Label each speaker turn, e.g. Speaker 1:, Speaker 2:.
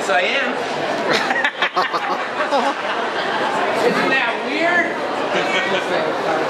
Speaker 1: Yes, I am. Isn't that weird?